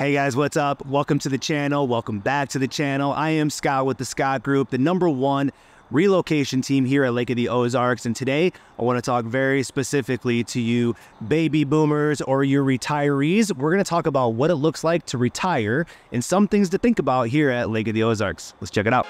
Hey guys, what's up? Welcome to the channel. Welcome back to the channel. I am Scott with the Scott Group, the number one relocation team here at Lake of the Ozarks. And today I want to talk very specifically to you baby boomers or your retirees. We're going to talk about what it looks like to retire and some things to think about here at Lake of the Ozarks. Let's check it out.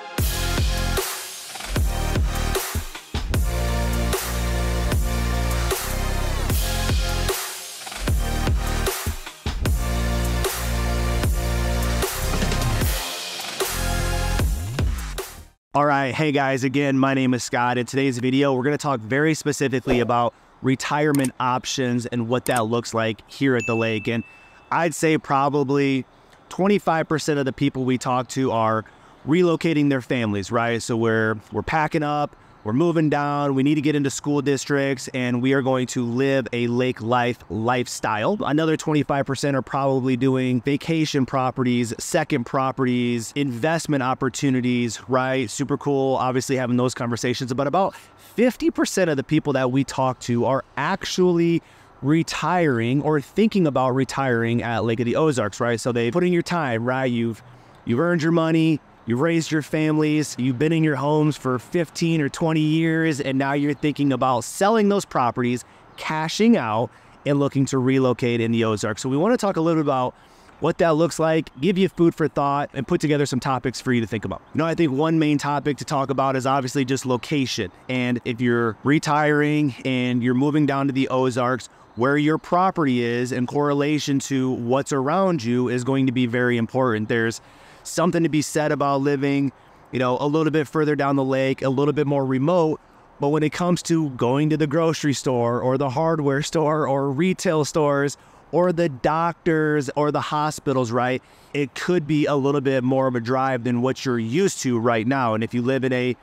Hey guys, again, my name is Scott. In today's video, we're gonna talk very specifically about retirement options and what that looks like here at the lake. And I'd say probably 25% of the people we talk to are relocating their families, right? So we're we're packing up, we're moving down, we need to get into school districts, and we are going to live a lake life lifestyle. Another 25% are probably doing vacation properties, second properties, investment opportunities, right? Super cool, obviously, having those conversations. But about 50% of the people that we talk to are actually retiring or thinking about retiring at Lake of the Ozarks, right? So they put in your time, right? You've you've earned your money, You've raised your families, you've been in your homes for 15 or 20 years, and now you're thinking about selling those properties, cashing out, and looking to relocate in the Ozarks. So, we want to talk a little bit about what that looks like, give you food for thought, and put together some topics for you to think about. You know, I think one main topic to talk about is obviously just location. And if you're retiring and you're moving down to the Ozarks, where your property is in correlation to what's around you is going to be very important. There's something to be said about living, you know, a little bit further down the lake, a little bit more remote. But when it comes to going to the grocery store or the hardware store or retail stores or the doctors or the hospitals, right? It could be a little bit more of a drive than what you're used to right now. And if you live in a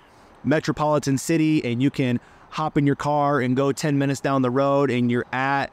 metropolitan city and you can hop in your car and go 10 minutes down the road and you're at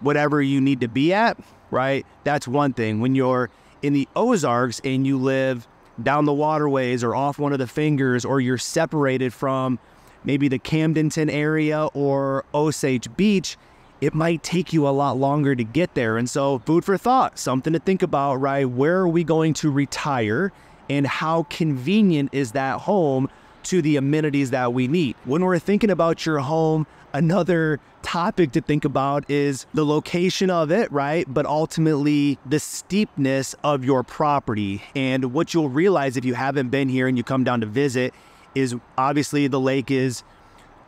whatever you need to be at, right? That's one thing. When you're in the Ozarks and you live down the waterways or off one of the fingers, or you're separated from maybe the Camdenton area or Osage Beach, it might take you a lot longer to get there. And so, food for thought, something to think about, right? Where are we going to retire and how convenient is that home to the amenities that we need? When we're thinking about your home, another topic to think about is the location of it, right? But ultimately, the steepness of your property. And what you'll realize if you haven't been here and you come down to visit is obviously the lake is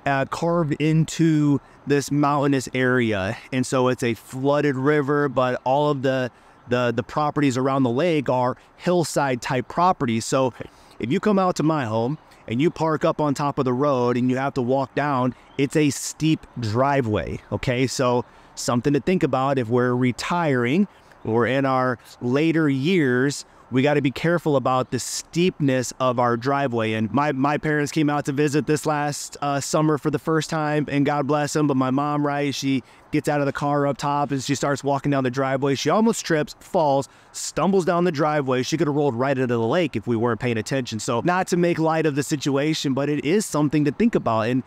uh, carved into this mountainous area. And so it's a flooded river, but all of the the the properties around the lake are hillside type properties. So if you come out to my home and you park up on top of the road and you have to walk down, it's a steep driveway. Okay, so something to think about if we're retiring or in our later years we got to be careful about the steepness of our driveway. And my, my parents came out to visit this last uh, summer for the first time, and God bless them. But my mom, right, she gets out of the car up top and she starts walking down the driveway. She almost trips, falls, stumbles down the driveway. She could have rolled right into the lake if we weren't paying attention. So, not to make light of the situation, but it is something to think about. And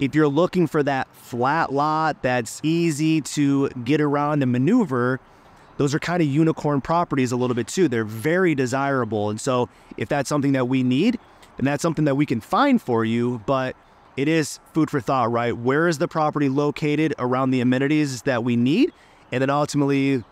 if you're looking for that flat lot that's easy to get around and maneuver, those are kind of unicorn properties a little bit too. They're very desirable. And so if that's something that we need, then that's something that we can find for you. But it is food for thought, right? Where is the property located around the amenities that we need? And then ultimately,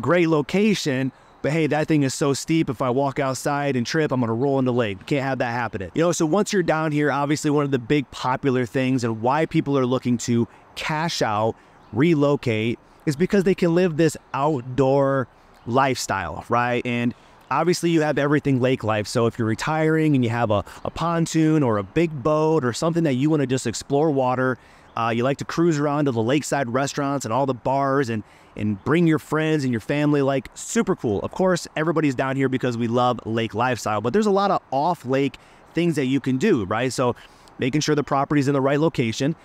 great location. But hey, that thing is so steep. If I walk outside and trip, I'm to roll in the lake. Can't have that happening. You know, so once you're down here, obviously, one of the big popular things and why people are looking to cash out, relocate, is because they can live this outdoor lifestyle, right? And obviously you have everything lake life. So if you're retiring and you have a, a pontoon or a big boat or something that you want to just explore water, uh, you like to cruise around to the lakeside restaurants and all the bars and and bring your friends and your family like super cool. Of course, everybody's down here because we love lake lifestyle, but there's a lot of off lake things that you can do, right? So making sure the property's in the right location,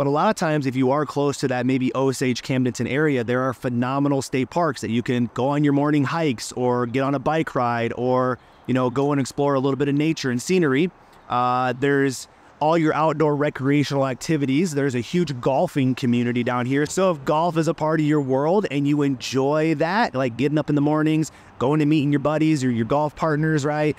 but a lot of times, if you are close to that maybe Osage Camdenton area, there are phenomenal state parks that you can go on your morning hikes or get on a bike ride or, you know, go and explore a little bit of nature and scenery. Uh, there's all your outdoor recreational activities. There's a huge golfing community down here. So if golf is a part of your world and you enjoy that, like getting up in the mornings, going to meeting your buddies or your golf partners, right?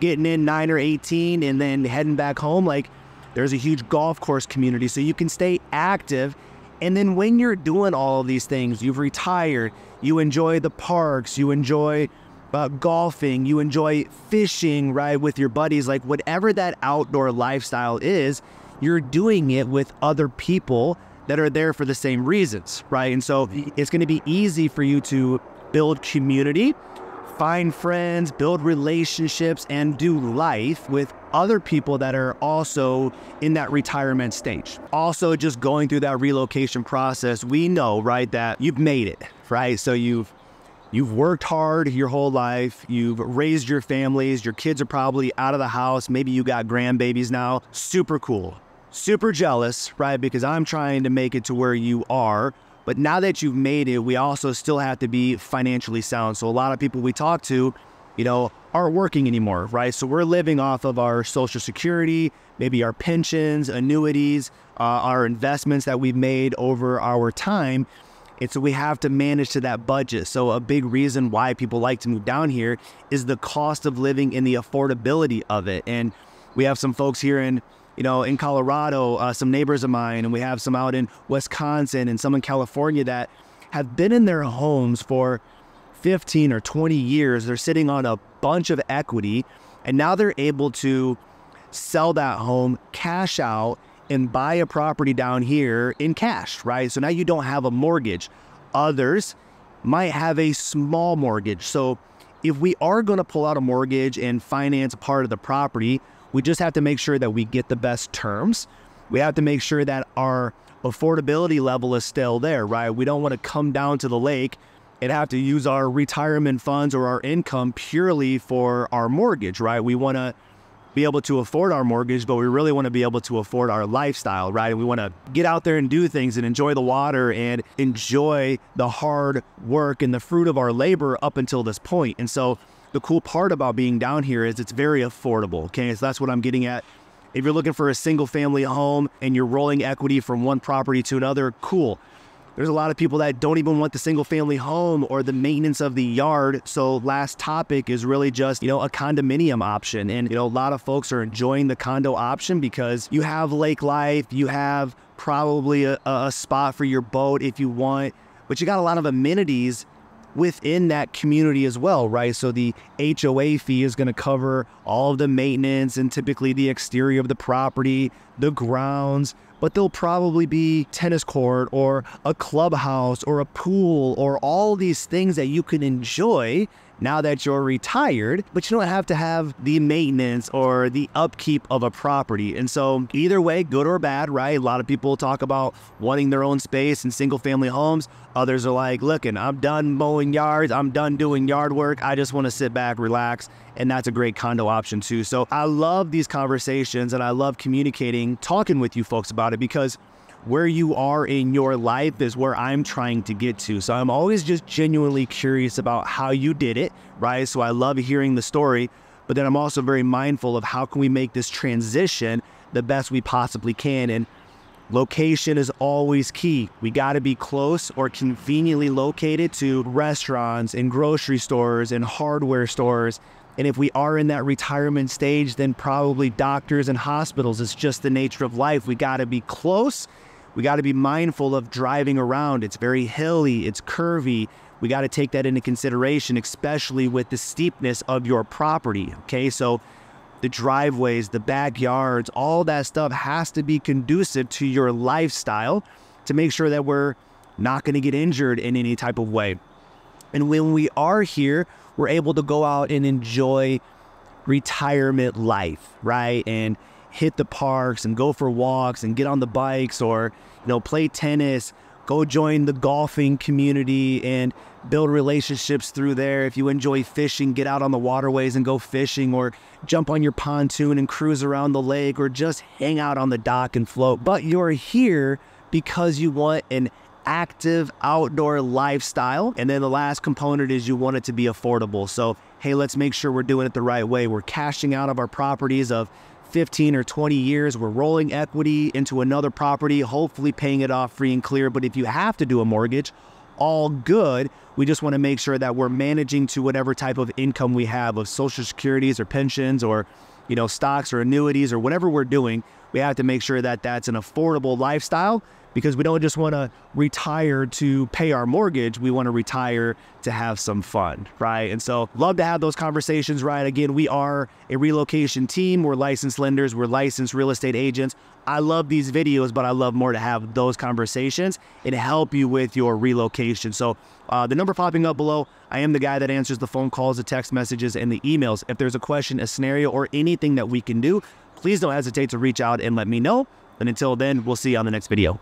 Getting in 9 or 18 and then heading back home, like there's a huge golf course community so you can stay active. And then when you're doing all of these things, you've retired, you enjoy the parks, you enjoy uh, golfing, you enjoy fishing, right, with your buddies, like whatever that outdoor lifestyle is, you're doing it with other people that are there for the same reasons, right? And so it's going to be easy for you to build community, find friends, build relationships, and do life with other people that are also in that retirement stage. Also, just going through that relocation process, we know, right, that you've made it, right? So you've You've worked hard your whole life. You've raised your families. Your kids are probably out of the house. Maybe you got grandbabies now. Super cool. Super jealous, right? Because I'm trying to make it to where you are. But now that you've made it, we also still have to be financially sound. So a lot of people we talk to, you know, aren't working anymore, right? So we're living off of our social security, maybe our pensions, annuities, uh, our investments that we've made over our time. And so we have to manage to that budget. So a big reason why people like to move down here is the cost of living and the affordability of it. And we have some folks here in, you know, in Colorado, uh, some neighbors of mine, and we have some out in Wisconsin and some in California that have been in their homes for 15 or 20 years. They're sitting on a bunch of equity, and now they're able to sell that home, cash out, and buy a property down here in cash, right? So now you don't have a mortgage. Others might have a small mortgage. So if we are going to pull out a mortgage and finance part of the property, we just have to make sure that we get the best terms. We have to make sure that our affordability level is still there, right? We don't want to come down to the lake and have to use our retirement funds or our income purely for our mortgage, right? We want to be able to afford our mortgage, but we really want to be able to afford our lifestyle, right? And we want to get out there and do things and enjoy the water and enjoy the hard work and the fruit of our labor up until this point. And so the cool part about being down here is it's very affordable. Okay. So that's what I'm getting at. If you're looking for a single family home and you're rolling equity from one property to another, cool. There's a lot of people that don't even want the single family home or the maintenance of the yard. So last topic is really just, you know, a condominium option. And, you know, a lot of folks are enjoying the condo option because you have lake life, you have probably a, a spot for your boat if you want, but you got a lot of amenities within that community as well, right? So the HOA fee is going to cover all of the maintenance and typically the exterior of the property, the grounds, but there'll probably be tennis court or a clubhouse or a pool or all these things that you can enjoy now that you're retired, but you don't have to have the maintenance or the upkeep of a property. And so, either way, good or bad, right? A lot of people talk about wanting their own space in single family homes. Others are like, looking, I'm done mowing yards, I'm done doing yard work. I just want to sit back, relax. And that's a great condo option too. So, I love these conversations and I love communicating, talking with you folks about it because where you are in your life is where I'm trying to get to. So I'm always just genuinely curious about how you did it, right? So I love hearing the story, but then I'm also very mindful of how can we make this transition the best we possibly can. And location is always key. We got to be close or conveniently located to restaurants and grocery stores and hardware stores. And if we are in that retirement stage, then probably doctors and hospitals. It's just the nature of life. We got to be close we got to be mindful of driving around. It's very hilly, it's curvy. We got to take that into consideration, especially with the steepness of your property. Okay, so the driveways, the backyards, all that stuff has to be conducive to your lifestyle to make sure that we're not going to get injured in any type of way. And when we are here, we're able to go out and enjoy retirement life, right? And hit the parks and go for walks and get on the bikes or, you know, play tennis, go join the golfing community and build relationships through there. If you enjoy fishing, get out on the waterways and go fishing or jump on your pontoon and cruise around the lake or just hang out on the dock and float. But you're here because you want an active outdoor lifestyle. And then the last component is you want it to be affordable. So, hey, let's make sure we're doing it the right way. We're cashing out of our properties of 15 or 20 years. We're rolling equity into another property, hopefully paying it off free and clear. But if you have to do a mortgage, all good. We just want to make sure that we're managing to whatever type of income we have of social securities or pensions or you know stocks or annuities or whatever we're doing. We have to make sure that that's an affordable lifestyle because we don't just want to retire to pay our mortgage. We want to retire to have some fun, right? And so, love to have those conversations, right? Again, we are a relocation team. We're licensed lenders, we're licensed real estate agents. I love these videos, but I love more to have those conversations and help you with your relocation. So, uh, the number popping up below, I am the guy that answers the phone calls, the text messages, and the emails. If there's a question, a scenario, or anything that we can do, please don't hesitate to reach out and let me know. And until then, we'll see you on the next video.